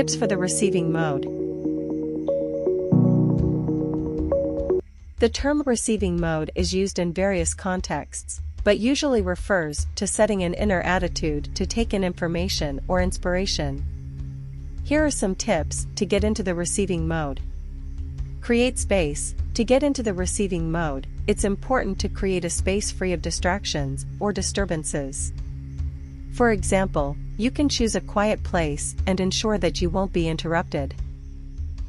Tips for the receiving mode. The term receiving mode is used in various contexts, but usually refers to setting an inner attitude to take in information or inspiration. Here are some tips to get into the receiving mode. Create space. To get into the receiving mode, it's important to create a space free of distractions or disturbances. For example, you can choose a quiet place and ensure that you won't be interrupted.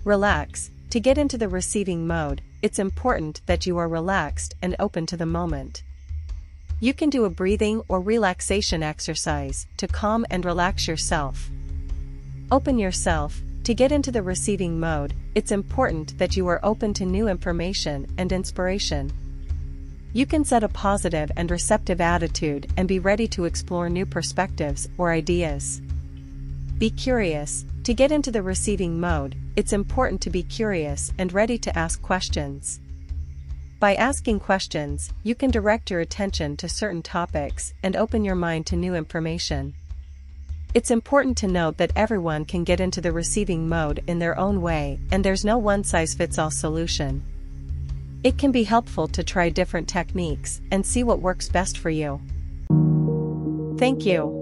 Relax. To get into the receiving mode, it's important that you are relaxed and open to the moment. You can do a breathing or relaxation exercise to calm and relax yourself. Open yourself. To get into the receiving mode, it's important that you are open to new information and inspiration. You can set a positive and receptive attitude and be ready to explore new perspectives or ideas. Be curious. To get into the receiving mode, it's important to be curious and ready to ask questions. By asking questions, you can direct your attention to certain topics and open your mind to new information. It's important to note that everyone can get into the receiving mode in their own way and there's no one size fits all solution. It can be helpful to try different techniques and see what works best for you. Thank you.